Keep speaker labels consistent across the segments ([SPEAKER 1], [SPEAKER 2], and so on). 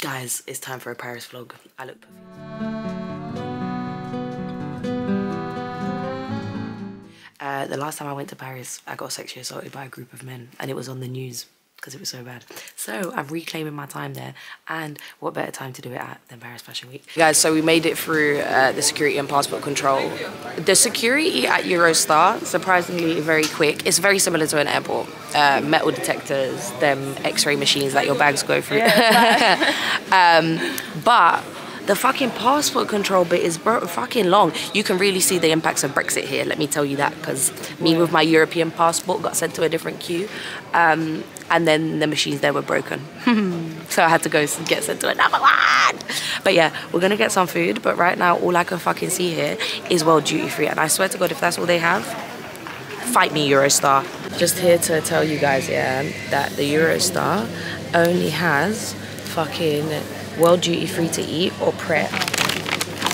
[SPEAKER 1] Guys, it's time for a Paris vlog. I look perfect. Uh, the last time I went to Paris, I got sexually assaulted by a group of men, and it was on the news because it was so bad. So I'm reclaiming my time there, and what better time to do it at than Paris Fashion Week? Guys, so we made it through uh, the security and passport control. The security at Eurostar, surprisingly very quick. It's very similar to an airport. Uh, metal detectors, them X-ray machines that your bags go through. um, but the fucking passport control bit is bro- fucking long. You can really see the impacts of Brexit here. Let me tell you that because me with my European passport got sent to a different queue, um, and then the machines there were broken, so I had to go s- get sent to another one. But yeah, we're gonna get some food. But right now, all I can fucking see here is World Duty Free, and I swear to God, if that's all they have, fight me Eurostar. Just here to tell you guys, yeah, that the Eurostar only has fucking World Duty Free to eat or Pret.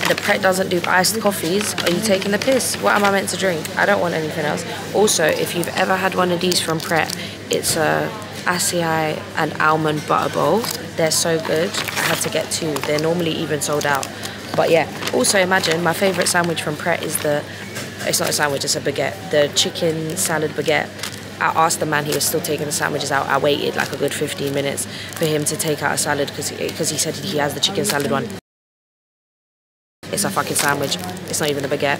[SPEAKER 1] The Pret doesn't do iced coffees. Are you taking the piss? What am I meant to drink? I don't want anything else. Also, if you've ever had one of these from Pret, it's a acai and almond butter bowl. They're so good. I had to get two. They're normally even sold out. But yeah, also imagine my favorite sandwich from Pret is the it's not a sandwich, it's a baguette. The chicken salad baguette. I asked the man, he was still taking the sandwiches out. I waited like a good 15 minutes for him to take out a salad because he, 'cause he said he has the chicken salad one. It's a fucking sandwich. It's not even a baguette.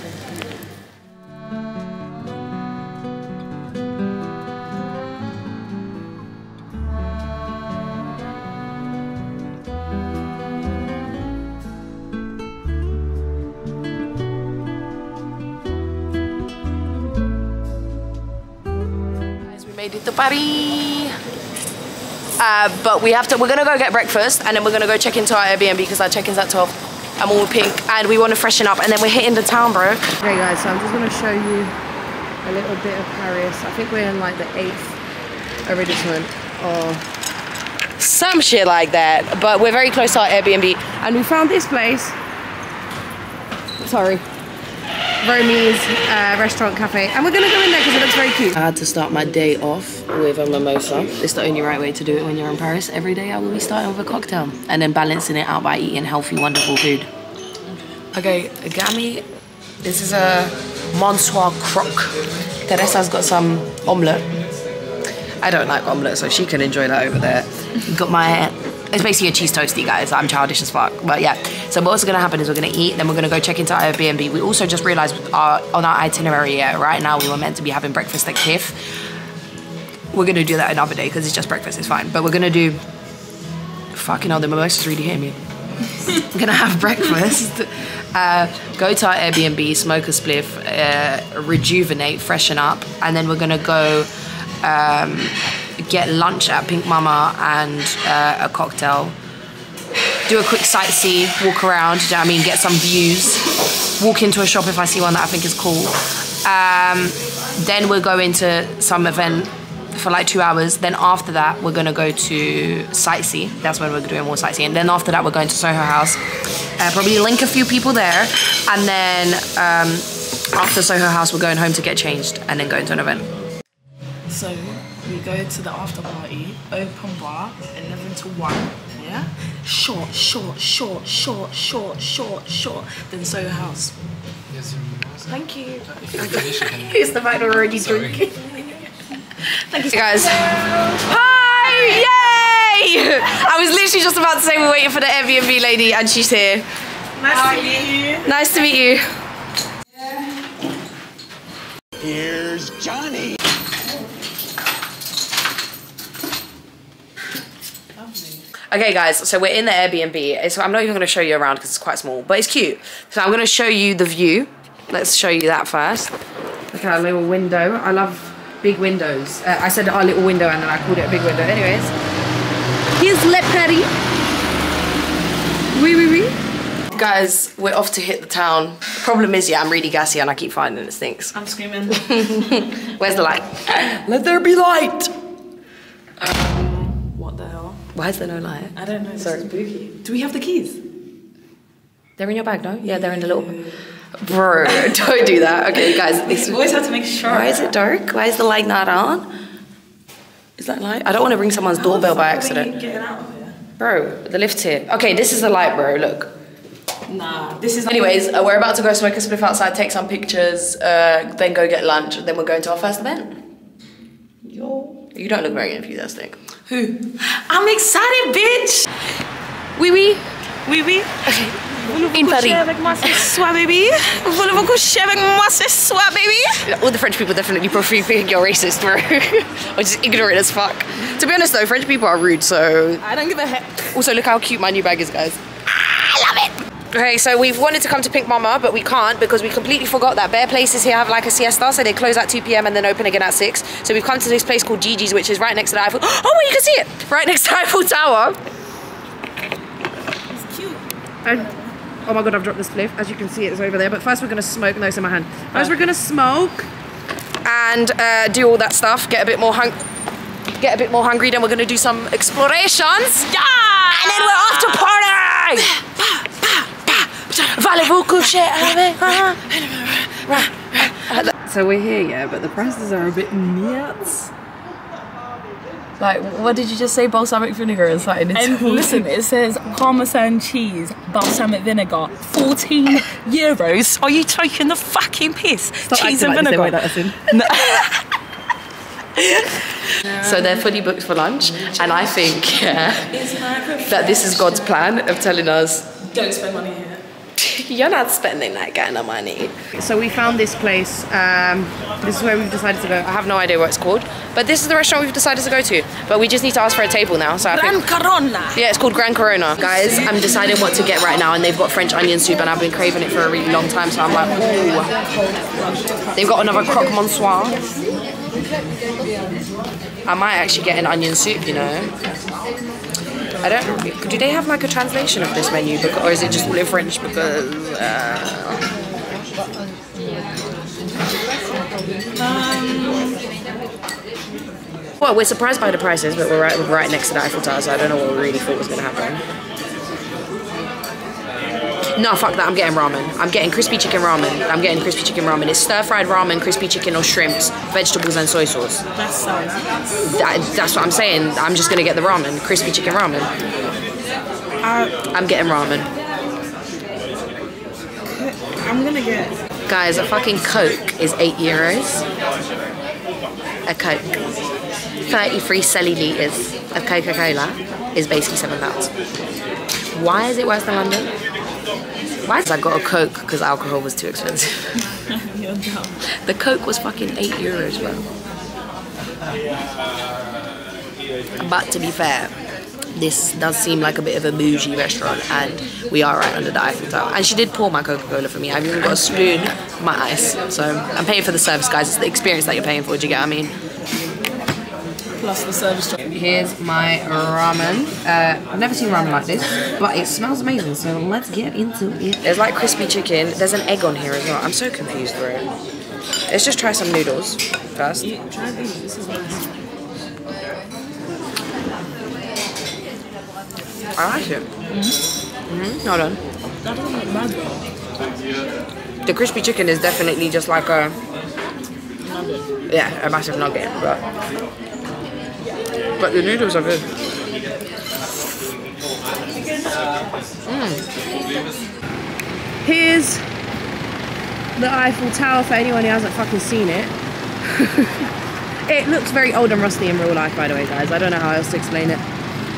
[SPEAKER 1] We made it to Paris. Uh, but we have to, we're gonna go get breakfast and then we're gonna go check into our Airbnb because our check-in's at 12. I'm all pink and we wanna freshen up and then we're hitting the town, bro. Okay guys, so I'm just gonna show you a little bit of Paris. I think we're in like the eighth arrondissement or some shit like that. But we're very close to our Airbnb and we found this place. Sorry. Romy's uh, restaurant cafe, and we're gonna go in there because it looks very cute. I had to start my day off with a mimosa. It's the only right way to do it when you're in Paris. Every day I will be starting with a cocktail and then balancing it out by eating healthy, wonderful food. Okay, Gami, this is a Monsoir croque. Teresa's got some omelette. I don't like omelette, so she can enjoy that over there. Got my it's basically a cheese toasty, guys. I'm childish as fuck. But yeah, so what's gonna happen is we're gonna eat, then we're gonna go check into our Airbnb. We also just realized our, on our itinerary, yeah, right now we were meant to be having breakfast at Kif. We're gonna do that another day because it's just breakfast, it's fine. But we're gonna do, fucking hell, the mimosa's really hitting me. we're gonna have breakfast, uh, go to our Airbnb, smoke a spliff, uh, rejuvenate, freshen up, and then we're gonna go um, get lunch at Pink Mama and uh, a cocktail. Do a quick sightsee, walk around, you know I mean? Get some views. Walk into a shop if I see one that I think is cool. Um, then we'll go into some event for like two hours. Then after that, we're gonna go to sightsee. That's when we're doing more sightseeing. And then after that, we're going to Soho House. Uh, probably link a few people there, and then um, after Soho House, we're going home to get changed, and then going to an event.
[SPEAKER 2] So we go to the after party, open bar, 11 to 1. Yeah? Short, short, short, short, short, short, short. Then Soho House. Thank you.
[SPEAKER 1] It's the fact we're already drinking. Thank you guys. Hi! Yay! I was literally just about to say we're waiting for the Airbnb lady and she's here.
[SPEAKER 2] Nice to meet you.
[SPEAKER 1] Nice to meet you.
[SPEAKER 3] Here's Johnny.
[SPEAKER 1] Okay, guys, so we're in the Airbnb. So I'm not even going to show you around because it's quite small, but it's cute. So I'm going to show you the view. Let's show you that first. Look at our little window. I love big windows. Uh, I said our little window and then I called it a big window. Anyways, here's Le Paris. Oui, oui, oui. Guys, we're off to hit the town. Problem is, yeah, I'm really gassy and I keep finding it stinks.
[SPEAKER 2] I'm screaming.
[SPEAKER 1] Where's the light? Let there be light!
[SPEAKER 2] the hell?
[SPEAKER 1] Why is there no light?
[SPEAKER 2] I don't know. This
[SPEAKER 1] Sorry.
[SPEAKER 2] is spooky. Do we have the keys?
[SPEAKER 1] They're in your bag, no? Yeah, they're in the little. Bro, don't do that. Okay, guys. It's,
[SPEAKER 2] We always have to make sure.
[SPEAKER 1] why is it dark? Why is the light not on? Is that light? I don't want to ring someone's
[SPEAKER 2] How
[SPEAKER 1] doorbell by
[SPEAKER 2] fuck are we
[SPEAKER 1] accident.
[SPEAKER 2] Getting out of here.
[SPEAKER 1] Bro, the lift's here. Okay, this is the light, bro. Look.
[SPEAKER 2] Nah, this is.
[SPEAKER 1] Anyways, uh, we're about to go smoke a spliff outside, take some pictures, uh, then go get lunch, then we're going to our first event. Yo. You don't look very enthusiastic.
[SPEAKER 2] Who? I'm excited, bitch.
[SPEAKER 1] Oui, oui.
[SPEAKER 2] Oui, oui.
[SPEAKER 1] In Paris.
[SPEAKER 2] avec moi ce soir, baby. Voulez-vous coucher avec moi ce soir, baby?
[SPEAKER 1] All the French people definitely probably think you're racist, bro. or just ignorant as fuck. To be honest though, French people are rude, so.
[SPEAKER 2] I don't give a heck.
[SPEAKER 1] Also, look how cute my new bag is, guys. I love it! Okay, so we've wanted to come to Pink Mama, but we can't because we completely forgot that bare places here have like a siesta, so they close at 2 p.m. and then open again at 6. So we've come to this place called Gigi's, which is right next to the Eiffel. Oh, wait, you can see it! Right next to Eiffel Tower.
[SPEAKER 2] It's cute.
[SPEAKER 1] And oh my god, I've dropped this spliff. As you can see, it's over there. But first, we're gonna smoke. No, it's in my hand. First, we're gonna smoke and uh, do all that stuff. Get a bit more hung. Get a bit more hungry. Then we're gonna do some explorations.
[SPEAKER 2] Yeah!
[SPEAKER 1] And then we're off to party. Voulez-vous coucher avec So we're here, yeah, but the prices are a bit nuts. Like, what did you just say? Balsamic vinegar and something.
[SPEAKER 2] And listen, it says Parmesan cheese, balsamic vinegar, 14 euros. Are you taking the fucking piss? cheese and vinegar.
[SPEAKER 1] So they're fully booked for lunch, and I think yeah, that this is God's plan of telling us
[SPEAKER 2] Don't spend money here.
[SPEAKER 1] You're not spending that kind of money. So we found this place. Um, this is where we've decided to go. I have no idea what it's called, but this is the restaurant we've decided to go to. But we just need to ask for a table now. So
[SPEAKER 2] Gran Corona.
[SPEAKER 1] Yeah, it's called Gran Corona. Guys, I'm deciding what to get right now, and they've got French onion soup, and I've been craving it for a really long time, so I'm like, ooh. They've got another croque monsieur. I might actually get an onion soup, you know. I don't. Do they have like a translation of this menu, because, or is it just all in French? Because. Uh, well, we're surprised by the prices, but we're right, we're right next to the Eiffel Tower, so I don't know what we really thought was going to happen. No, fuck that. I'm getting ramen. I'm getting crispy chicken ramen. I'm getting crispy chicken ramen. It's stir fried ramen, crispy chicken or shrimps, vegetables, and soy sauce.
[SPEAKER 2] That sounds.
[SPEAKER 1] That, that's what I'm saying. I'm just gonna get the ramen, crispy chicken ramen.
[SPEAKER 2] I,
[SPEAKER 1] I'm getting ramen.
[SPEAKER 2] I'm gonna get.
[SPEAKER 1] Guys, a fucking Coke is 8 euros. A Coke. 33 centilitres of Coca Cola is basically 7 pounds. Why is it worse than London? Why? I got a Coke because alcohol was too expensive.
[SPEAKER 2] You're dumb.
[SPEAKER 1] The Coke was fucking 8 euros, bro. But to be fair, this does seem like a bit of a bougie restaurant, and we are right under the Eiffel Tower. And she did pour my Coca Cola for me. I've even got a spoon, my ice. So I'm paying for the service, guys. It's the experience that you're paying for. Do you get what I mean?
[SPEAKER 2] Plus the service charge.
[SPEAKER 1] Here's my ramen. Uh, I've never seen ramen like this, but it smells amazing. So let's get into it. There's like crispy chicken. There's an egg on here as well. I'm so confused, bro. Let's just try some noodles first.
[SPEAKER 2] Try these. This is nice.
[SPEAKER 1] I like it. Mm-hmm. Hold on.
[SPEAKER 2] That doesn't look bad though.
[SPEAKER 1] The crispy chicken is definitely just like a yeah, a massive nugget, but but the noodles are good. Mm. Here's the Eiffel Tower for anyone who hasn't fucking seen it. it looks very old and rusty in real life, by the way, guys. I don't know how else to explain it.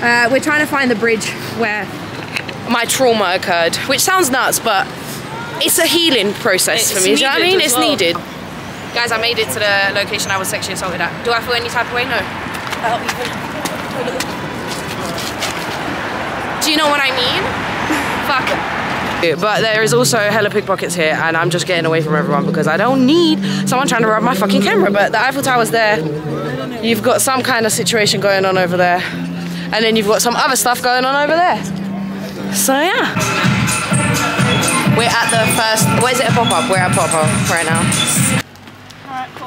[SPEAKER 1] Uh, we're trying to find the bridge where my trauma occurred, which sounds nuts, but it's a healing process
[SPEAKER 2] It's
[SPEAKER 1] for me. Do you know what I mean?
[SPEAKER 2] as
[SPEAKER 1] It's
[SPEAKER 2] well.
[SPEAKER 1] needed. Guys, I made it to the location I was sexually assaulted at. Do I feel any type of way? No. Do you know what I mean? Fuck. But there is also hella pickpockets here, and I'm just getting away from everyone because I don't need someone trying to rob my fucking camera. But the Eiffel Tower's there. You've got some kind of situation going on over there, and then you've got some other stuff going on over there. So yeah. We're at the first. Where's it a pop up? We're at pop up right now.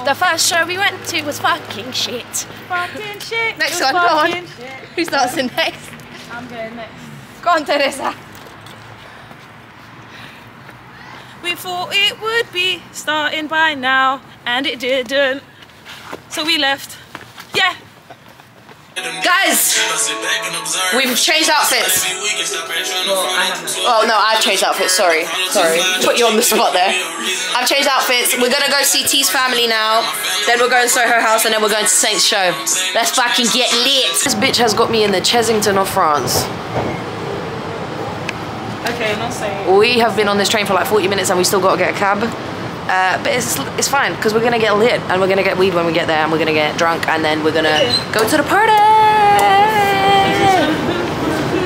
[SPEAKER 1] The first show we went to was fucking shit.
[SPEAKER 2] Fucking shit.
[SPEAKER 1] Next one, go on.
[SPEAKER 2] shit.
[SPEAKER 1] Who starts in next?
[SPEAKER 2] I'm going next.
[SPEAKER 1] Go on, Teresa.
[SPEAKER 2] We thought it would be starting by now, and it didn't. So we left. Yeah.
[SPEAKER 1] Guys, we've changed outfits. Oh no, I've changed outfits. Sorry, sorry. Put you on the spot there. I've changed outfits. We're gonna go see T's family now. Then we're going to Soho House, and then we're going to Saint's show. Let's fucking get lit. This bitch has got me in the Chessington of France.
[SPEAKER 2] Okay, not saying.
[SPEAKER 1] We have been on this train for like 40 minutes, and we still got to get a cab. Uh, but it's it's fine because we're gonna get lit and we're gonna get weed when we get there and we're gonna get drunk and then we're gonna go to the party.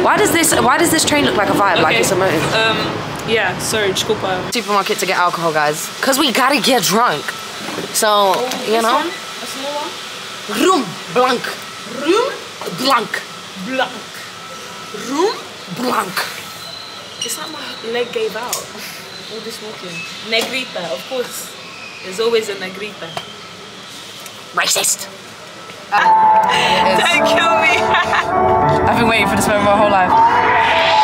[SPEAKER 1] Why does this Why does this train look like a vibe? Like it's a motive?
[SPEAKER 2] Um, yeah, sorry, desculpa.
[SPEAKER 1] Supermarket to get alcohol, guys, because we gotta get drunk. So you know,
[SPEAKER 2] one? A small one?
[SPEAKER 1] room blank.
[SPEAKER 2] Room?
[SPEAKER 1] blank.
[SPEAKER 2] Blank. Room?
[SPEAKER 1] blank.
[SPEAKER 2] It's like my leg gave out. All this walking. Negrita, of course. There's always a negrita.
[SPEAKER 1] Racist.
[SPEAKER 2] Don't kill me.
[SPEAKER 1] I've been waiting for this moment my whole life.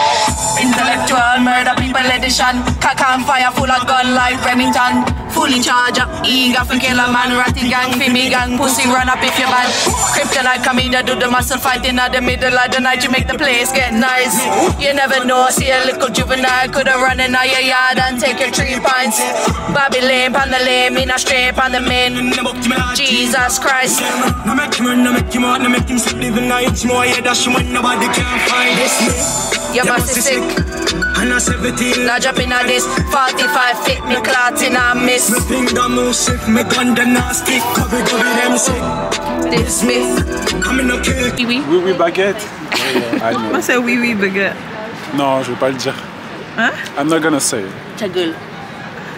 [SPEAKER 4] Intellectual murder people edition. Cock on fire full of gun like Remington. Fully charged up, eager for kill a man. Ratty gang, me gang, pussy run up if you bad Kryptonite come in do the muscle fighting at the middle of the night. You make the place get nice. You never know, see a little juvenile Coulda run in your yard and take your three pints. Bobby lane, on the lane, in a straight on the main. Jesus Christ.
[SPEAKER 5] No make him run, no make him out, no make him stop living. It's more, yeah, that's when nobody can find this.
[SPEAKER 4] Your boss is sick
[SPEAKER 5] And I 17,
[SPEAKER 4] Now drop in on this 45 fit me clot in a miss
[SPEAKER 5] me finger move sick, me gun them not stick. Cover, cover them sick.
[SPEAKER 4] This Smith
[SPEAKER 5] I'm in a kill.
[SPEAKER 6] Oui, oui, baguette. I know.
[SPEAKER 2] Moi, c'est oui, oui, baguette.
[SPEAKER 6] Non, je vais pas le dire. I'm not gonna say it.
[SPEAKER 1] Ta gueule.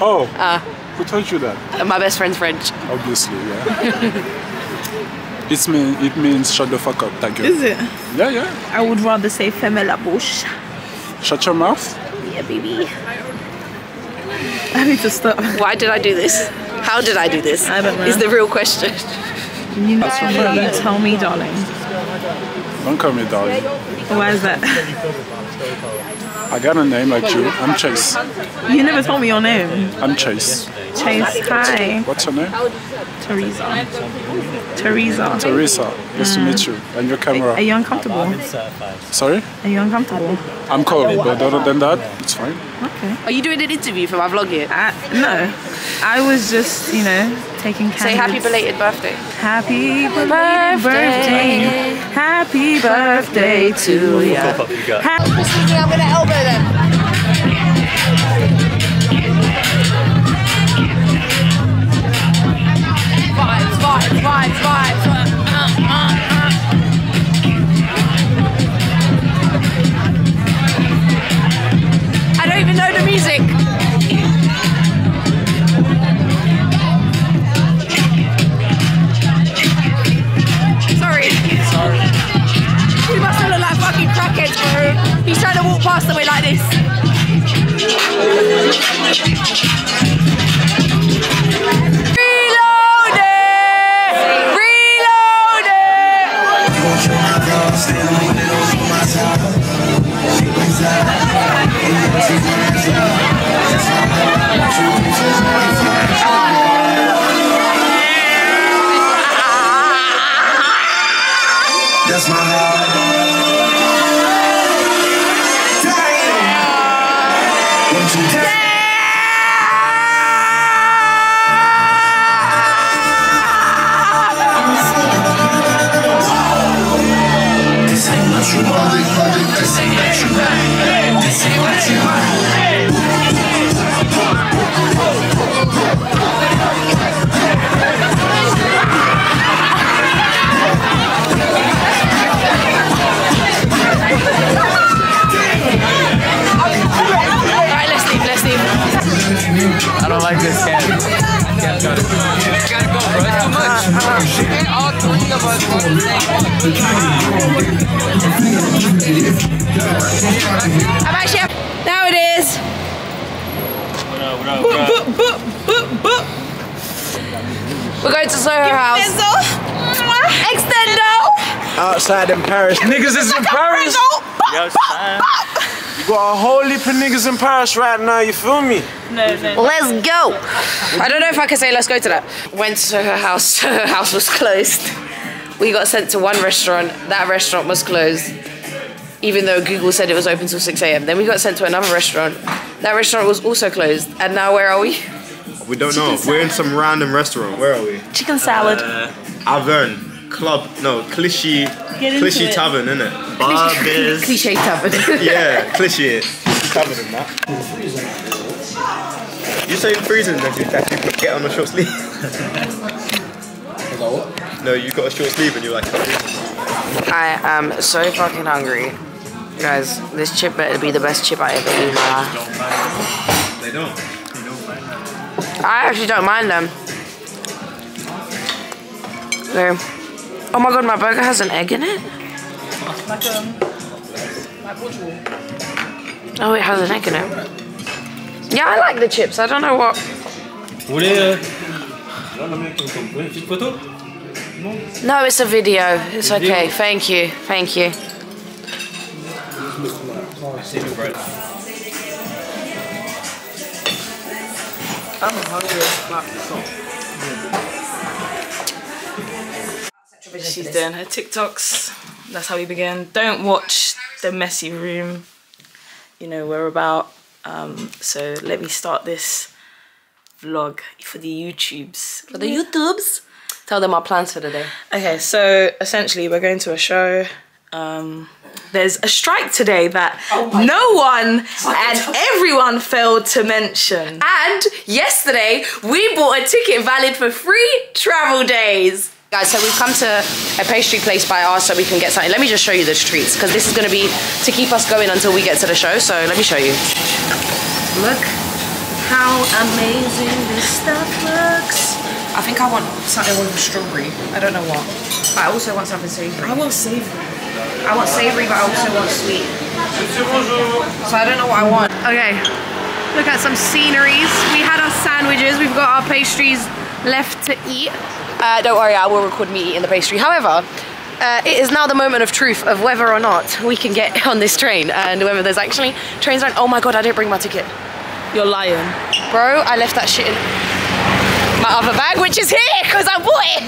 [SPEAKER 6] Oh,
[SPEAKER 1] Ah,
[SPEAKER 6] who told you that?
[SPEAKER 1] my best friend's French.
[SPEAKER 6] Obviously, yeah. it's mean, it means shut the fuck up, ta gueule.
[SPEAKER 2] Is it?
[SPEAKER 6] Yeah, yeah.
[SPEAKER 2] I would rather say ferme la bouche.
[SPEAKER 6] Shut your mouth.
[SPEAKER 2] Yeah, baby. I need to stop.
[SPEAKER 1] Why did I do this? How did I do this?
[SPEAKER 2] I don't know.
[SPEAKER 1] Is the real question.
[SPEAKER 2] You, you tell me, darling.
[SPEAKER 6] Don't call me darling.
[SPEAKER 2] Why is that?
[SPEAKER 6] I got a name like you. I'm Chase.
[SPEAKER 2] You never told me your name.
[SPEAKER 6] I'm Chase.
[SPEAKER 2] Chase, hi.
[SPEAKER 6] What's your name?
[SPEAKER 2] Teresa. Teresa.
[SPEAKER 6] Teresa. Nice to meet you. And your camera.
[SPEAKER 2] Are you uncomfortable?
[SPEAKER 6] Sorry?
[SPEAKER 2] Are you uncomfortable?
[SPEAKER 6] I'm cold, but other than that, it's fine.
[SPEAKER 2] Okay.
[SPEAKER 1] Are you doing an interview for my vlog here?
[SPEAKER 2] I, no. I was just, you know, taking care.
[SPEAKER 1] Say happy belated birthday.
[SPEAKER 2] Happy belated birthday. Happy birthday to you.
[SPEAKER 1] I'm gonna elbow them. Vibes, vibes. Uh, uh, uh. I don't even know the music. Sorry. We must looked like fucking crackheads, bro. He's trying to walk past the way like this. We're going to Soho House. Extendo.
[SPEAKER 7] outside in Paris. Niggas is in Paris. Yo. You got a whole heap of niggas in Paris right now, you feel me?
[SPEAKER 2] No, no.
[SPEAKER 1] Let's go. I don't know if I can say let's go to that. Went to her House. Soho House was closed. we got sent to one restaurant. That restaurant was closed, even though Google said it was open till 6 a.m. Then we got sent to another restaurant. That restaurant was also closed. And now where are we?
[SPEAKER 7] We don't know. We're in some random restaurant. Where are we?
[SPEAKER 2] Chicken salad.
[SPEAKER 7] Uh, Avern Club. No, Clichy.
[SPEAKER 2] Get into
[SPEAKER 7] Clichy
[SPEAKER 2] it.
[SPEAKER 7] Tavern, innit?
[SPEAKER 3] Barbies.
[SPEAKER 1] Cliche tavern.
[SPEAKER 7] Yeah, Clichy Tavern and that. You say freezing that you, that you get on a short sleeve? No, you got a short sleeve and you're like,
[SPEAKER 1] I am so fucking hungry. Guys, this chip better be the best chip I ever eat in my life.
[SPEAKER 7] they don't.
[SPEAKER 1] I actually don't mind them. Okay. Oh my god, my burger has an egg in it?
[SPEAKER 2] Like um, like
[SPEAKER 1] Oh, it has an egg in it. Yeah, I like the chips. I don't know what. No, it's a video. It's okay. Thank you. Thank you.
[SPEAKER 2] I'm hungry as fuck. She's doing her TikToks. That's how we begin. Don't watch the messy room. You know we're about. Um, so let me start this vlog for the YouTubes.
[SPEAKER 1] For the YouTubes. Tell them our plans for the day.
[SPEAKER 2] Okay, so essentially we're going to a show. Um, there's a strike today that oh no one and everyone failed to mention.
[SPEAKER 1] And yesterday, we bought a ticket valid for free travel days. Guys, so we've come to a pastry place by ours so we can get something. Let me just show you the treats because this is going to be to keep us going until we get to the show. So let me show you. Look how amazing this stuff looks. I think I want something with strawberry. I don't know what. But I also want something savory.
[SPEAKER 2] I want savory.
[SPEAKER 1] I want savory, but I also want sweet. So I don't know what I want. Okay, look at some sceneries. We had our sandwiches. We've got our pastries left to eat. Uh, don't worry, I will record me eating the pastry. However, uh, it is now the moment of truth of whether or not we can get on this train and whether there's actually trains around. Oh my god, I didn't bring my ticket.
[SPEAKER 2] You're lying.
[SPEAKER 1] Bro, I left that shit in my other bag, which is here because I bought it.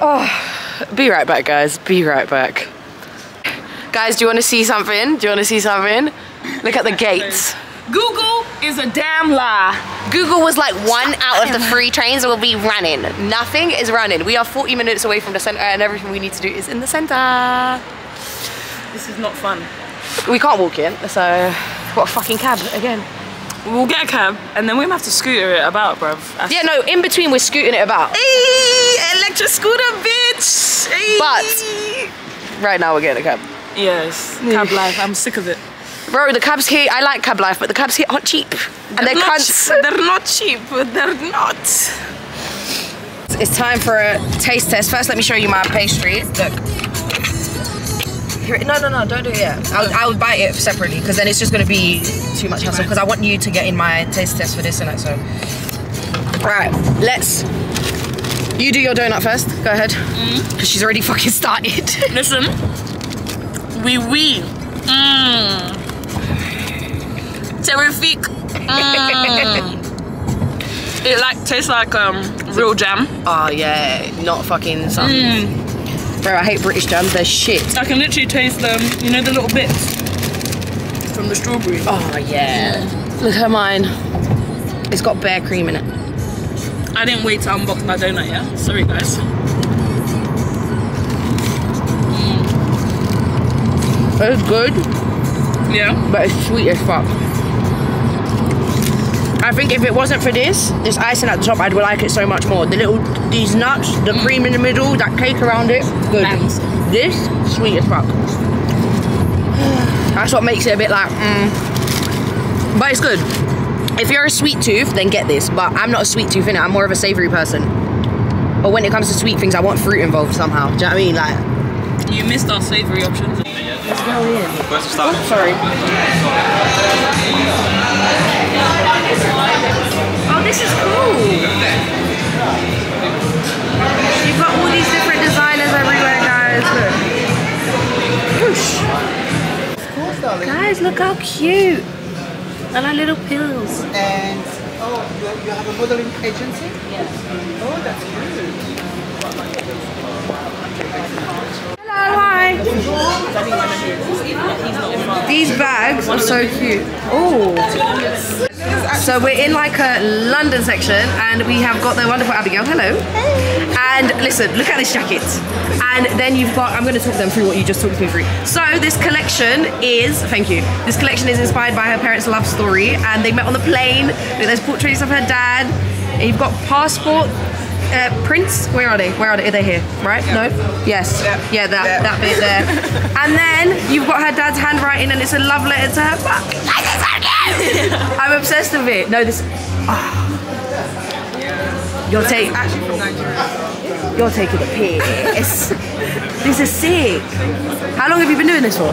[SPEAKER 1] oh, be right back, guys. Be right back. Guys, do you want to see something? Do you want to see something? Look at the gates.
[SPEAKER 2] Google is a damn lie.
[SPEAKER 1] Google was like one out of the three trains will be running. Nothing is running. We are 40 minutes away from the center and everything we need to do is in the center.
[SPEAKER 2] This is not fun.
[SPEAKER 1] We can't walk in, so what a fucking cab again.
[SPEAKER 2] We'll get a cab and then we're gonna have to scooter it about, bruv. That's-
[SPEAKER 1] Yeah, no, in between we're scooting it about.
[SPEAKER 2] Hey, electric scooter, bitch. Hey.
[SPEAKER 1] But right now we're getting a cab.
[SPEAKER 2] yes, cab life. I'm sick of it.
[SPEAKER 1] Bro, the cabs here, I like cab life, but the cabs here aren't cheap. And they're,
[SPEAKER 2] not,
[SPEAKER 1] cunts.
[SPEAKER 2] They're not cheap. They're not.
[SPEAKER 1] It's time for a taste test. First, let me show you my pastry. Look. No, no, no, don't do it yet. I'll, I'll buy it separately because then it's just going to be too much hassle because I want you to get in my taste test for this and that, so. Right, let's. You do your donut first. Go ahead. Because she's already fucking started.
[SPEAKER 2] Listen. Oui, oui. Mmm. Terrific. Mm. it like tastes like um real jam.
[SPEAKER 1] oh, yeah. Not fucking something. Bro, I hate British jams. They're shit.
[SPEAKER 2] I can literally taste them. You know the little bits from the strawberry.
[SPEAKER 1] Oh, yeah. Look at mine. It's got bear cream in it.
[SPEAKER 2] I didn't wait to unbox my donut. Yeah. Sorry, guys.
[SPEAKER 1] It's good.
[SPEAKER 2] Yeah.
[SPEAKER 1] but it's sweet as fuck. I think if it wasn't for this, this icing at the top, I'd like it so much more. The little, these nuts, the cream in the middle, that cake around it, good.
[SPEAKER 2] Bangs.
[SPEAKER 1] This, sweet as fuck. That's what makes it a bit like, mm. But it's good. If you're a sweet tooth, then get this. But I'm not a sweet tooth, innit? I'm more of a savory person. But when it comes to sweet things, I want fruit involved somehow. Do you know what I mean? Like,
[SPEAKER 2] You missed our savory options.
[SPEAKER 1] let's go in. Oh, sorry. Oh, this is cool. You've got all these different designers everywhere, guys. Look. Whoosh. Guys, look how cute. And our little pills.
[SPEAKER 8] And Oh, you, you have a modeling agency? Yes. Oh, that's good.
[SPEAKER 1] Hello, hi. These bags are so cute. Oh. So we're in like a London section and we have got the wonderful Abigail. Hello. Hey. And listen, look at this jacket. And then you've got, I'm going to talk them through what you just talked me through. So this collection is, thank you, this collection is inspired by her parents' love story and they met on the plane. There's portraits of her dad. And you've got passport uh, prints. Where are they? Where are they? Are they here? Right? No? Yes. Yeah, that, that bit there. and then you've got her dad's handwriting and it's a love letter to her. Fuck, this is so! I'm obsessed with it. No, this. ah. You're taking. You're taking a piss. this is sick. How long have you been doing this for?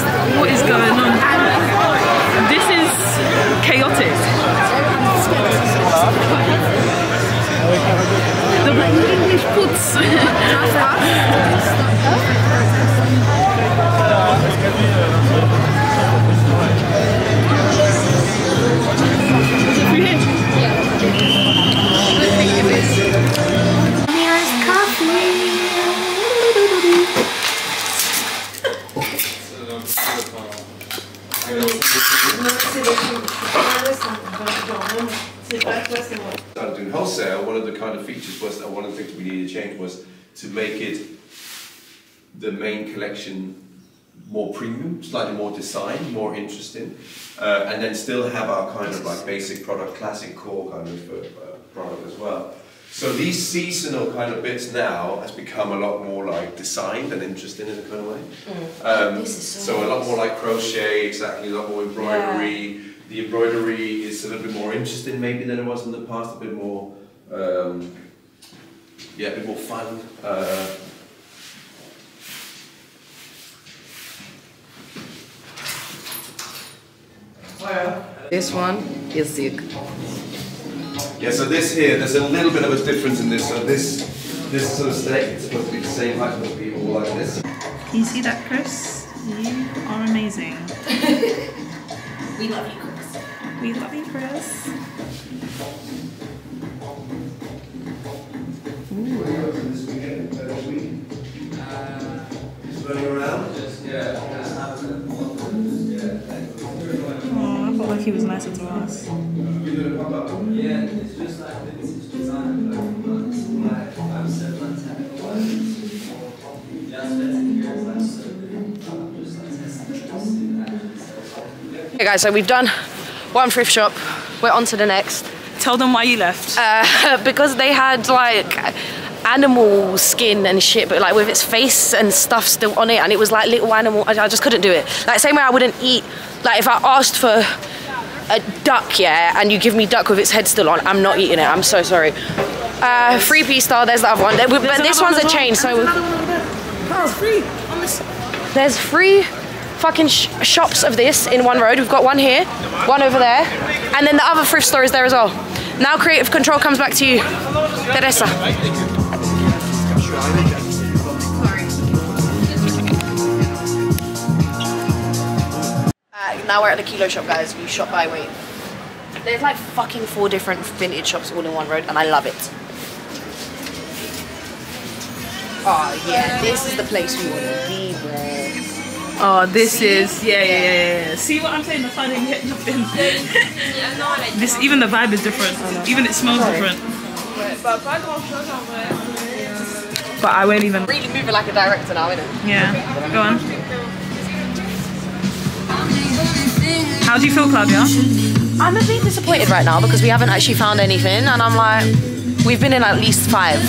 [SPEAKER 9] our kind of like basic product, classic core kind of uh, product as well. So these seasonal kind of bits now has become a lot more like designed and interesting in a kind of way. Um,
[SPEAKER 1] This is so
[SPEAKER 9] so a lot more like crochet, exactly, a lot more embroidery. The embroidery is a little bit more interesting maybe than it was in the past, a bit more, um, yeah, a bit more fun. Uh,
[SPEAKER 1] This one is sick.
[SPEAKER 9] yeah, so this here, there's a little bit of a difference in this. So this, this sort of steak, is supposed to be the same height, it's supposed to be all like this.
[SPEAKER 2] Can you see that, Chris? You are amazing.
[SPEAKER 1] We love you, Chris.
[SPEAKER 2] We love you, Chris. Like he was nicer to us.
[SPEAKER 1] Okay guys, so we've done one thrift shop. We're on to the next.
[SPEAKER 2] Tell them why you left.
[SPEAKER 1] Uh, because they had like animal skin and shit, but like with its face and stuff still on it, and it was like little animal. I, I just couldn't do it. Like same way I wouldn't eat. Like if I asked for a duck, yeah, and you give me duck with its head still on, I'm not eating it. I'm so sorry. Uh, Free'P'Star. There's the other one. There- but this one's a
[SPEAKER 2] one as
[SPEAKER 1] chain, so
[SPEAKER 2] It's free. On
[SPEAKER 1] there's three fucking sh- shops of this in one road. We've got one here, one over there, and then the other thrift store is there as well. Now creative control comes back to you, Teresa. Now we're at the kilo shop, guys. We shop by weight. There's like fucking four different vintage shops all in one road, and I love it. Oh yeah, this is the place we want to be, bro.
[SPEAKER 2] Oh, this is yeah, yeah, yeah, yeah, yeah. See what I'm saying? That's why I didn't get nothing. this even the vibe is different. Even it smells different. But I won't even.
[SPEAKER 1] Really moving like a director now, innit?
[SPEAKER 2] Yeah. Go on. How do you feel, Claudia?
[SPEAKER 1] I'm a bit disappointed right now because we haven't actually found anything, and I'm like, we've been in at least five.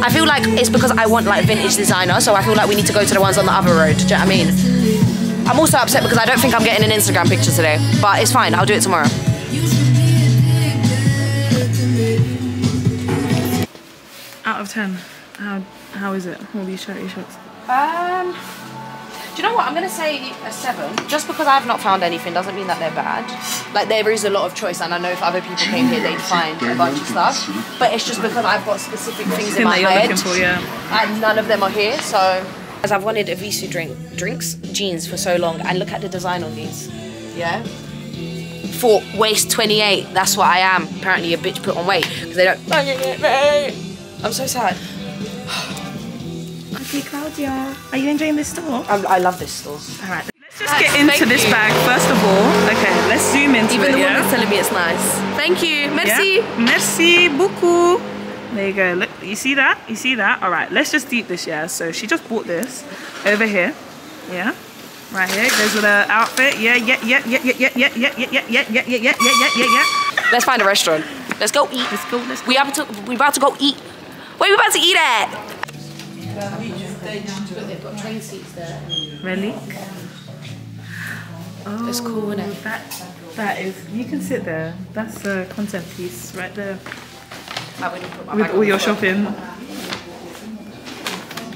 [SPEAKER 1] I feel like it's because I want like vintage designer, so I feel like we need to go to the ones on the other road. Do you know what I mean? I'm also upset because I don't think I'm getting an Instagram picture today, but it's fine. I'll do it tomorrow.
[SPEAKER 2] Out of ten, how how is it? All these charity shops.
[SPEAKER 1] Um, Do you know what? I'm gonna say a seven. Just because I've not found anything doesn't mean that they're bad. Like there is a lot of choice, and I know if other people came here, they'd find a bunch of stuff. But it's just because I've got specific things in my head,
[SPEAKER 2] for, yeah.
[SPEAKER 1] and none of them are here. So, as I've wanted Evisu drink, drinks, jeans for so long, and look at the design on these. Yeah. For waist 28, that's what I am. Apparently, a bitch put on weight because they don't. Oh, I'm so sad.
[SPEAKER 2] Okay, Claudia, are you enjoying this store?
[SPEAKER 1] I, I love this store.
[SPEAKER 2] All right. Let's just get into this
[SPEAKER 1] you.
[SPEAKER 2] bag first of all. Okay, let's zoom into
[SPEAKER 1] Even
[SPEAKER 2] it.
[SPEAKER 1] Even the
[SPEAKER 2] yeah?
[SPEAKER 1] woman's telling me it's nice. Thank you. Merci.
[SPEAKER 2] Yeah. Merci beaucoup. There you go. Look, you see that? You see that? All right, let's just deep this, yeah. So she just bought this over here. Yeah. Right here. Goes with her outfit. Yeah, yeah, yeah, yeah, yeah, yeah, yeah, yeah, yeah, yeah, yeah, yeah, yeah, yeah, yeah, yeah.
[SPEAKER 1] Let's find a restaurant. Let's go eat.
[SPEAKER 2] Let's go. Let's
[SPEAKER 1] We about to we about to go eat. Where we about to eat at? They've got train seats there.
[SPEAKER 2] Really? Oh,
[SPEAKER 1] It's cool, isn't it?
[SPEAKER 2] Oh, that, that is. You can sit there. That's a content piece right there.
[SPEAKER 1] I wouldn't put my
[SPEAKER 2] With all your shopping.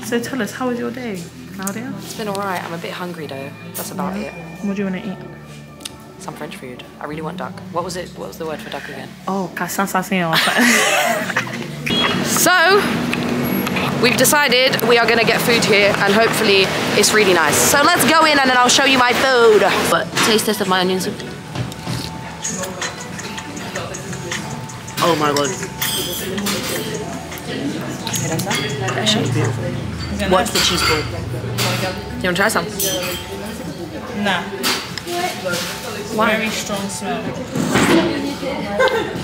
[SPEAKER 2] So tell us, how was your day, Claudia?
[SPEAKER 1] It's been alright. I'm a bit hungry though. That's about it.
[SPEAKER 2] What do you want to eat?
[SPEAKER 1] Some French food. I really want duck. What was it? What was the word for duck again?
[SPEAKER 2] Oh, sensation.
[SPEAKER 1] So, we've decided we are gonna get food here and hopefully it's really nice. So let's go in and then I'll show you my food. But taste test of my onion soup. Oh my god. That shit is beautiful. What's the cheese ball? Do you wanna try some?
[SPEAKER 2] Nah.
[SPEAKER 1] Why?
[SPEAKER 2] Very strong smell.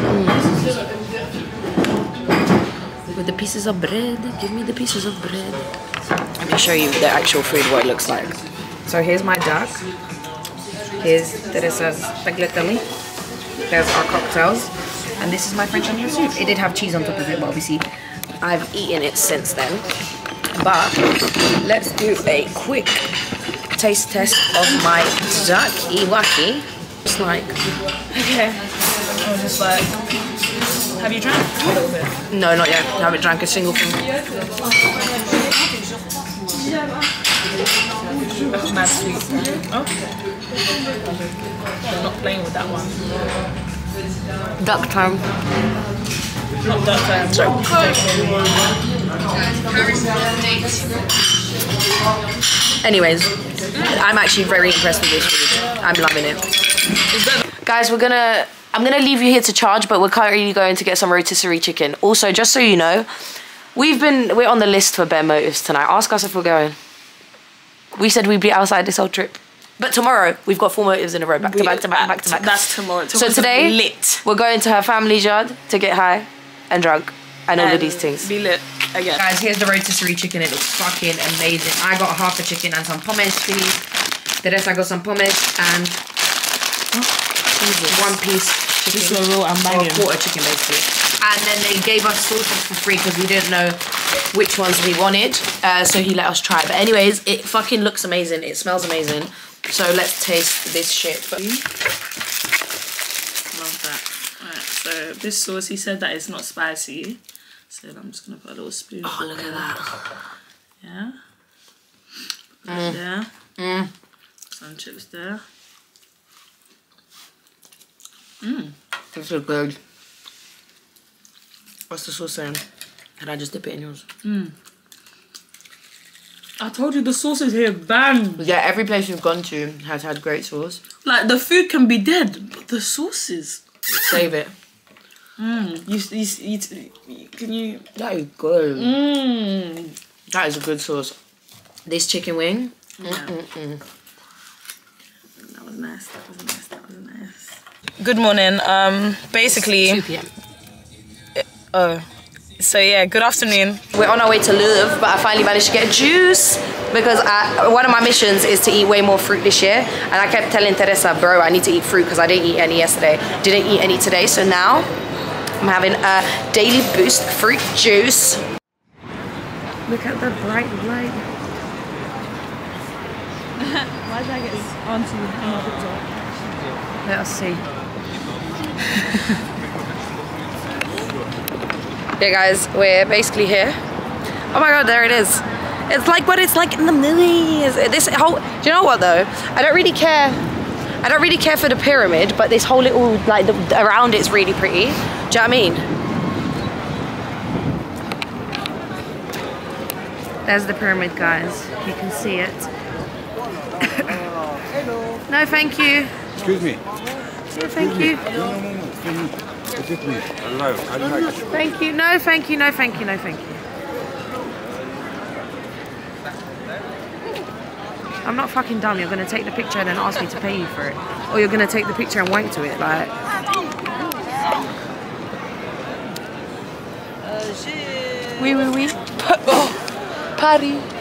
[SPEAKER 2] Mm.
[SPEAKER 1] With the pieces of bread, give me the pieces of bread. Let me show you the actual food, what it looks like. So here's my duck. Here's Teresa's tagliatelle. There's our cocktails. And this is my French onion soup. It did have cheese on top of it, but obviously I've eaten it since then. But let's do a quick taste test of my duck iwaki. It's like,
[SPEAKER 2] Okay. I was just like, have you drank a little bit?
[SPEAKER 1] no, not yet. I haven't drank a single thing.
[SPEAKER 2] That's mad sweet. Oh. I'm not playing with that one.
[SPEAKER 1] Duck time.
[SPEAKER 2] Not that time.
[SPEAKER 1] Anyways, I'm actually very impressed with this food. I'm loving it. Guys, we're gonna. I'm gonna leave you here to charge, but we're currently going to get some rotisserie chicken. Also, just so you know, we've been we're on the list for Bear Motives tonight. Ask us if we're going. We said we'd be outside this whole trip, but tomorrow we've got four motives in a row, back to back to back, back to back.
[SPEAKER 2] That's tomorrow.
[SPEAKER 1] So today
[SPEAKER 2] lit.
[SPEAKER 1] we're going to her family's yard to get high and drunk and all of these things.
[SPEAKER 2] Be lit again.
[SPEAKER 1] Guys, here's the rotisserie chicken. It looks fucking amazing. I got half a chicken and some pommes, please. The rest I got some pommes and one piece chicken.
[SPEAKER 2] This is a real I'm
[SPEAKER 1] or a quarter chicken basically. And then they gave us sauces for free because we didn't know which ones we wanted. Uh, so he let us try. But anyways, it fucking looks amazing. It smells amazing. So let's taste this shit.
[SPEAKER 2] Love that. Alright, so this sauce, he said that it's not spicy. So I'm just gonna put a little spoon.
[SPEAKER 1] Oh, look at that.
[SPEAKER 2] Yeah.
[SPEAKER 1] Mm.
[SPEAKER 2] there. Some chips there. Mm.
[SPEAKER 1] This is good. What's the sauce saying? Can I just dip it in yours? Mm.
[SPEAKER 2] I told you the sauces here bam.
[SPEAKER 1] Yeah, every place we've gone to has had great sauce.
[SPEAKER 2] Like the food can be dead, but the sauces.
[SPEAKER 1] Save it.
[SPEAKER 2] Mm. You, you, you, can you?
[SPEAKER 1] That is good.
[SPEAKER 2] Mmm.
[SPEAKER 1] That is a good sauce. This chicken wing.
[SPEAKER 2] That was nice. That was nice. That was nice. Good morning. Um, basically.
[SPEAKER 1] 2 p.m.
[SPEAKER 2] Oh. So yeah. Good afternoon.
[SPEAKER 1] We're on our way to Louvre, but I finally managed to get juice because I, one of my missions is to eat way more fruit this year. And I kept telling Teresa, bro, I need to eat fruit because I didn't eat any yesterday. Didn't eat any today, so now I'm having a daily boost fruit juice. Look at the bright light.
[SPEAKER 2] Why did I get onto the
[SPEAKER 1] Let us see. Yeah, guys, we're basically here. Oh my god, there it is. It's like what it's like in the movies. This whole, do you know what though? I don't really care. I don't really care for the pyramid, but this whole little like the, around it's really pretty. Do you know what I mean? There's the pyramid, guys. You can see it. no, thank you.
[SPEAKER 6] Excuse me.
[SPEAKER 1] No, thank you.
[SPEAKER 6] No, no, no. Hello. I like it.
[SPEAKER 1] Thank you. No, thank you. No, thank you. No, thank you. I'm not fucking dumb. You're gonna take the picture and then ask me to pay you for it, or you're gonna take the picture and wank to it. Like, oh, oui, oui, oui. Oh, Paris.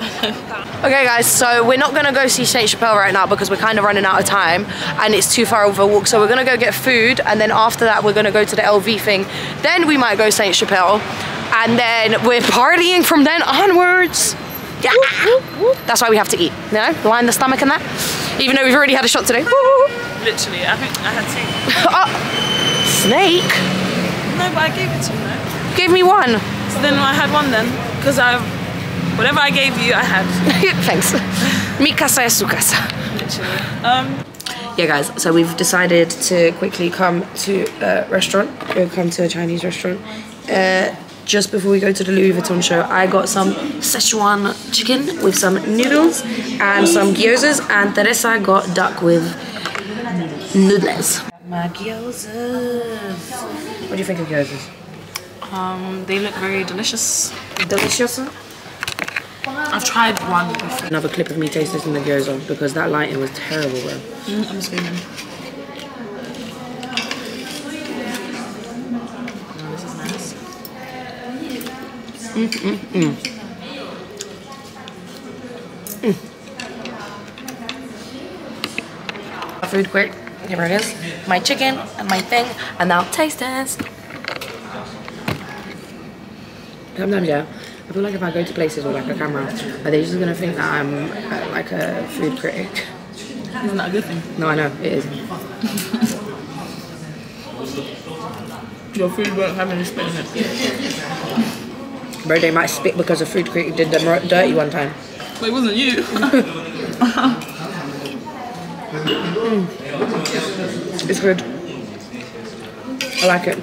[SPEAKER 1] Okay guys, so we're not gonna go see Sainte Chapelle right now because we're kind of running out of time and it's too far of a walk. So we're gonna go get food and then after that we're gonna go to the LV thing. Then we might go Sainte Chapelle and then we're partying from then onwards. Yeah, that's why we have to eat. You know, line the stomach and that. Even though we've already had a shot today.
[SPEAKER 2] Literally, I think I had two.
[SPEAKER 1] oh, snake.
[SPEAKER 2] No, but I gave it to you, no?
[SPEAKER 1] Give me one.
[SPEAKER 2] So then I had one then, because I, whatever I gave you, I had.
[SPEAKER 1] Thanks. Mi casa es su casa.
[SPEAKER 2] Literally. Um,
[SPEAKER 1] yeah guys so we've decided to quickly come to a restaurant we'll come to a chinese restaurant uh, just before we go to the louis vuitton show i got some szechuan chicken with some noodles and some gyozas and teresa got duck with noodles my gyozas what do you think of gyozas
[SPEAKER 2] um, they look very delicious.
[SPEAKER 1] delicious
[SPEAKER 2] I've tried one before.
[SPEAKER 1] another clip of me tasting the gyoza because that lighting was terrible bro
[SPEAKER 2] Mm, I'm screaming. Oh, this is nice.
[SPEAKER 1] Mm, mm, mm. Mm. Food quick. Here it is. My chicken and my thing. And now taste test. Sometimes, yeah, I feel like if I go to places with like a camera, are they just gonna think that I'm uh, like a food critic?
[SPEAKER 2] Isn't that a good thing?
[SPEAKER 1] No, I know it is.
[SPEAKER 2] Your food won't have any spit in it.
[SPEAKER 1] Bro, they might spit because a food critic did them dirty one time.
[SPEAKER 2] But it wasn't you.
[SPEAKER 1] It's good. I like it.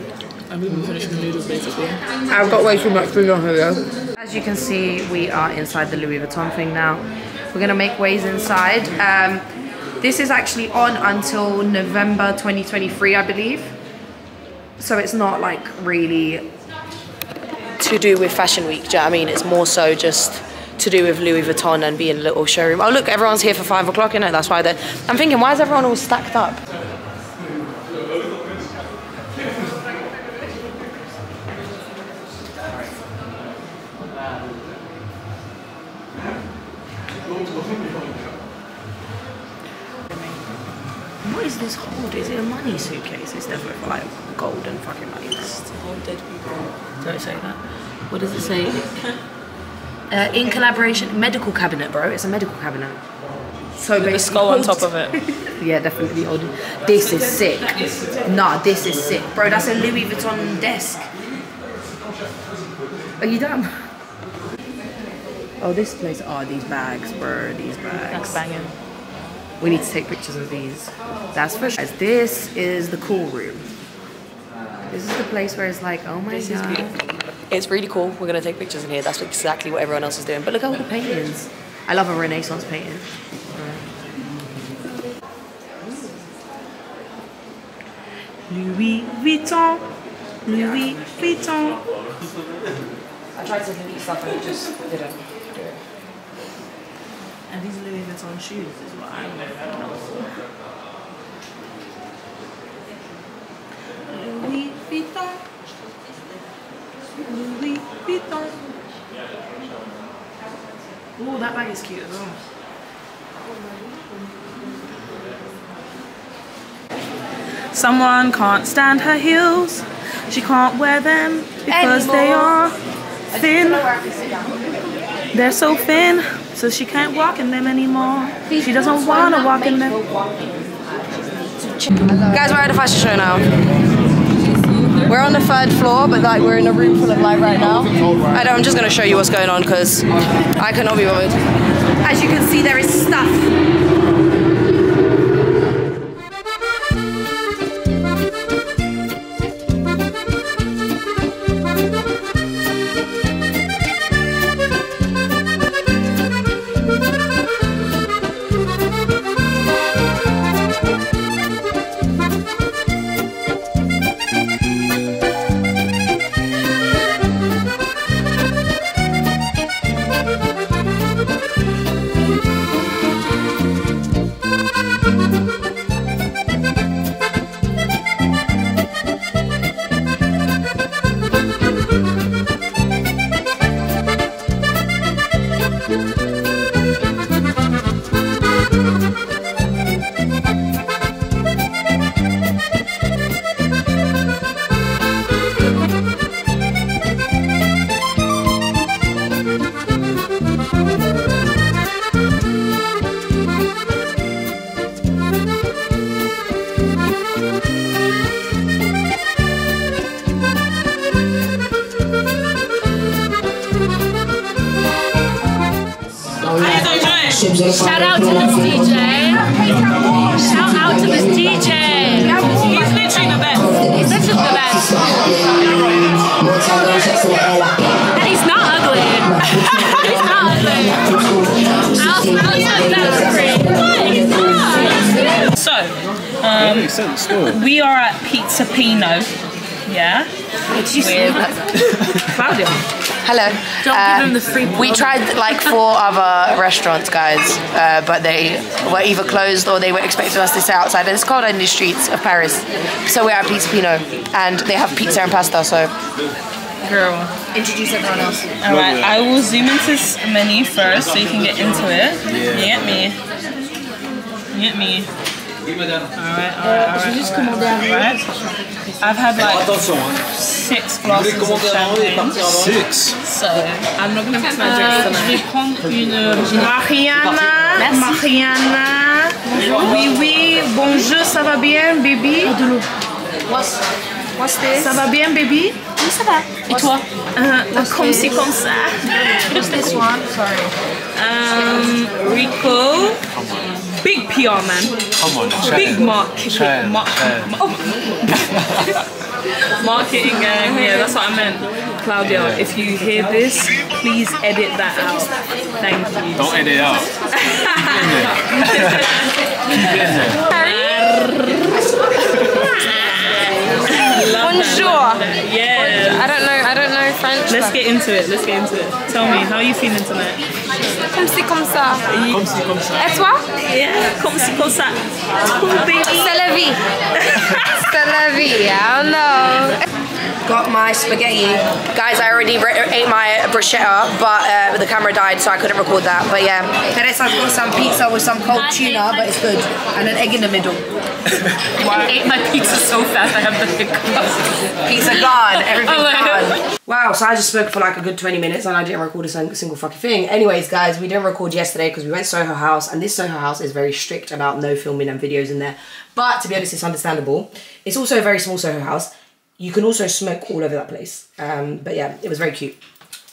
[SPEAKER 2] I've even finished the noodles basically.
[SPEAKER 1] I've got way too much food on here though. As you can see, we are inside the Louis Vuitton thing now. We're gonna make ways inside. Um, this is actually on until November 2023, I believe. So it's not like really to do with Fashion Week, do you know I mean? It's more so just to do with Louis Vuitton and being a little showroom. Oh look, everyone's here for five o'clock, you know, that's why they're... I'm thinking, why is everyone all stacked up? What is this hold? Is it a money suitcase? It's definitely for like gold and fucking money. It's
[SPEAKER 2] Hold dead people.
[SPEAKER 1] Don't say that. What does it say? Uh, in collaboration, medical cabinet, bro. It's a medical cabinet. So
[SPEAKER 2] With the skull on top of it.
[SPEAKER 1] yeah, definitely old. This is sick. Nah, this is sick, bro. That's a Louis Vuitton desk. Are you dumb? Oh, this place. Oh, these bags, bro. These bags.
[SPEAKER 2] That's banging.
[SPEAKER 1] We need to take pictures of these. That's for sure. This is the cool room. This is the place where it's like, oh my
[SPEAKER 2] This is
[SPEAKER 1] god.
[SPEAKER 2] beautiful.
[SPEAKER 1] It's really cool. We're gonna take pictures in here. That's exactly what everyone else is doing. But look at all the paintings. I love a Renaissance painting.
[SPEAKER 2] Louis Vuitton. Louis Vuitton.
[SPEAKER 1] I tried to delete stuff and it just didn't do it.
[SPEAKER 2] And these Louis Vuitton shoes is what I. Louis Vuitton. Louis Vuitton. Oh, that bag is cute as well. Someone can't stand her heels. She can't wear them because they are thin. They're so thin, so she can't walk in them anymore. She doesn't want to walk in them.
[SPEAKER 1] Guys, we're at a fashion show now.
[SPEAKER 4] We're on the third floor, but like we're in a room full of light right now. I know, I'm just gonna show you what's going on because I cannot be bothered. As you can see, there is stuff.
[SPEAKER 10] Shout
[SPEAKER 2] Pizza Pino. Yeah. Claudia.
[SPEAKER 1] Hello.
[SPEAKER 2] Don't
[SPEAKER 1] Uh,
[SPEAKER 2] give him the free
[SPEAKER 1] We tried like four other restaurants, guys, uh, but they were either closed or they were expecting us to stay outside. And it's cold in the streets of Paris, so we're at Pizza Pino, and they have pizza and pasta. So,
[SPEAKER 2] girl,
[SPEAKER 1] introduce everyone else.
[SPEAKER 2] All right, I will zoom into this menu first so you can get into it. You get me? You get me? Alright, alright, alright, alright, alright. I've had like six glasses of champagne.
[SPEAKER 6] Six.
[SPEAKER 2] So, I'm not gonna mix my drinks tonight. Je vais prendre une Mariana. Mariana. Oui, oui. Bonjour, ça va bien, baby?
[SPEAKER 10] What's, what's this?
[SPEAKER 2] Ça va bien, baby?
[SPEAKER 10] Oui, ça va. Et toi?
[SPEAKER 2] Uh, comme ci, comme ça.
[SPEAKER 10] What's this one? Sorry.
[SPEAKER 2] Um, Rico. Big PR man.
[SPEAKER 11] Come on,
[SPEAKER 2] Big
[SPEAKER 11] chat.
[SPEAKER 2] market.
[SPEAKER 11] Chat,
[SPEAKER 2] Mar-
[SPEAKER 11] chat.
[SPEAKER 2] oh. Marketing gang. Yeah, that's what I meant. Claudia,
[SPEAKER 11] Yeah.
[SPEAKER 2] if you hear this, please edit that out. Thank you.
[SPEAKER 11] Don't edit out.
[SPEAKER 2] Bonjour. Yeah.
[SPEAKER 10] I don't know. I don't know French.
[SPEAKER 2] Let's get into it. Let's get into it. Tell me, how are you feeling tonight?
[SPEAKER 10] Comme ci, comme ça.
[SPEAKER 2] Comme ci, comme ça.
[SPEAKER 10] Et toi?
[SPEAKER 2] Yeah, comme ci, comme ça. Cool, baby.
[SPEAKER 10] C'est la vie. C'est la vie. I don't know.
[SPEAKER 1] Got my spaghetti. Guys, I already re- ate my bruschetta, but uh, the camera died, so I couldn't record that. But yeah, Teresa's got some pizza with some cold tuna, but it's good. And an egg in the middle.
[SPEAKER 10] I ate my pizza so I have the hiccups.
[SPEAKER 1] Pizza gone, everything
[SPEAKER 10] Oh, my
[SPEAKER 1] gone. Wow, so I just spoke for like a good 20 minutes and I didn't record a single fucking thing. Anyways, guys, we didn't record yesterday because we went to Soho House and this Soho House is very strict about no filming and videos in there. But to be honest, it's understandable. It's also a very small Soho House. You can also smoke all over that place. Um, but yeah, it was very cute.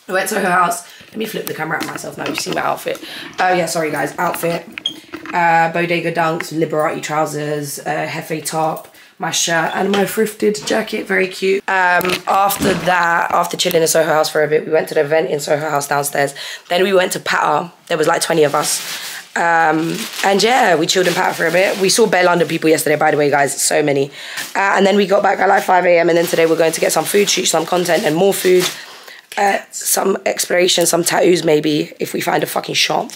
[SPEAKER 1] I went to Soho House. Let me flip the camera at myself now. You see my outfit. Oh yeah, sorry guys. Outfit. Uh, Bodega Dunks, Liberati trousers, uh, Hefe top, my shirt, and my thrifted jacket. Very cute. Um, after that, after chilling in Soho House for a bit, we went to the event in Soho House downstairs. Then we went to Pata. There was like 20 of us. Um, and yeah, we chilled in Pata for a bit. We saw bare London people yesterday, by the way, guys. So many. Uh, and then we got back at like 5 a.m. And then today we're going to get some food, shoot some content, and more food. Uh, some exploration, some tattoos, maybe, if we find a fucking shop.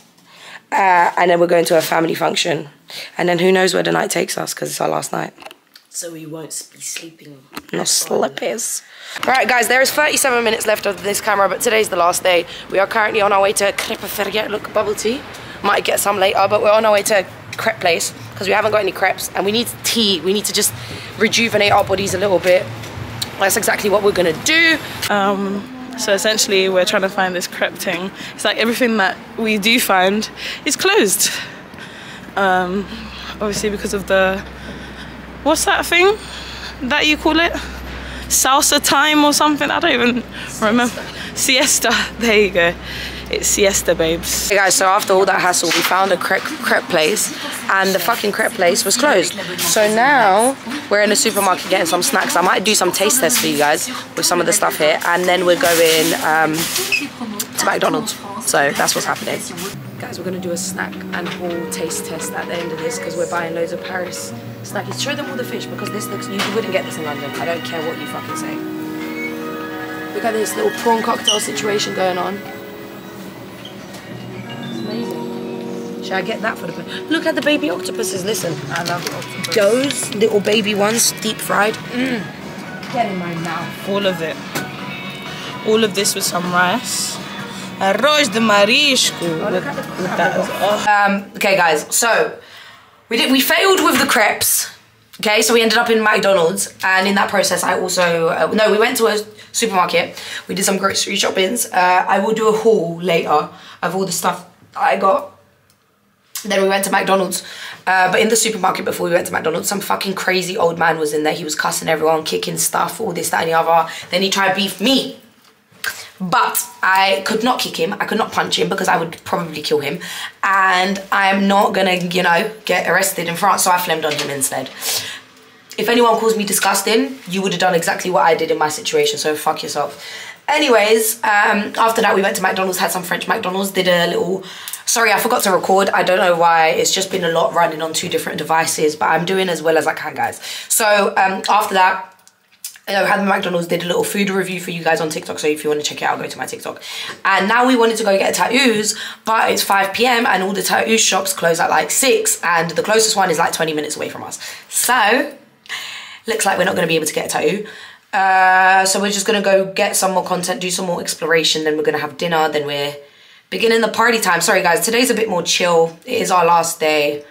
[SPEAKER 1] Uh, and then we're going to a family function. And then who knows where the night takes us because it's our last night.
[SPEAKER 2] So we won't be sleeping.
[SPEAKER 1] No slippers. All right, guys, there is 37 minutes left of this camera, but today's the last day. We are currently on our way to Crepe Ferrier. Look, bubble tea. Might get some later, but we're on our way to a crepe place because we haven't got any crepes and we need tea. We need to just rejuvenate our bodies a little bit. That's exactly what we're gonna do.
[SPEAKER 2] Um, so essentially, we're trying to find this crepe thing. It's like everything that we do find is closed. Um, obviously, because of the what's that thing that you call it? salsa time or something. I don't even remember. Siesta. There you go. It's siesta, babes.
[SPEAKER 1] Hey guys, so after all that hassle, we found a crepe, crepe place and the fucking crepe place was closed. So now we're in the supermarket getting some snacks. I might do some taste tests for you guys with some of the stuff here and then we're going um, to McDonald's. So that's what's happening. Guys, we're gonna do a snack and haul taste test at the end of this because we're buying loads of Paris snackies. Show them all the fish because this looks, you wouldn't get this in London. I don't care what you fucking say. Look at this little prawn cocktail situation going on. Amazing. Should I get that for the... Look at the baby octopuses, listen.
[SPEAKER 2] I love octopus.
[SPEAKER 1] Those little baby ones, deep fried. Mm. Get in my mouth.
[SPEAKER 2] All of it. All of this with some rice. Arroz de marisco. Look, look that as well.
[SPEAKER 1] Um, okay, guys, so we did we failed with the crepes. Okay, so we ended up in McDonald's, and in that process, I also uh, no, we went to a supermarket. We did some grocery shoppings. Uh, I will do a haul later of all the stuff I got. Then we went to McDonald's, uh, but in the supermarket before we went to McDonald's, some fucking crazy old man was in there. He was cussing everyone, kicking stuff, all this, that, and the other. Then he tried beef me. But I could not kick him, I could not punch him because I would probably kill him. And I'm not gonna, you know, get arrested in France, so I flamed on him instead. If anyone calls me disgusting, you would have done exactly what I did in my situation, so fuck yourself. Anyways, um, after that we went to McDonald's, had some French McDonald's, did a little, sorry I forgot to record, I don't know why, it's just been a lot running on two different devices, but I'm doing as well as I can guys. So um, after that, I had McDonald's, did a little food review for you guys on TikTok, so if you want to check it out, go to my TikTok. And now we wanted to go get tattoos, but it's 5 p.m. and all the tattoo shops close at like 6, and the closest one is like 20 minutes away from us. So, looks like we're not going to be able to get a tattoo. Uh, so we're just going to go get some more content, do some more exploration, then we're going to have dinner, then we're beginning the party time. Sorry guys, today's a bit more chill. It is our last day.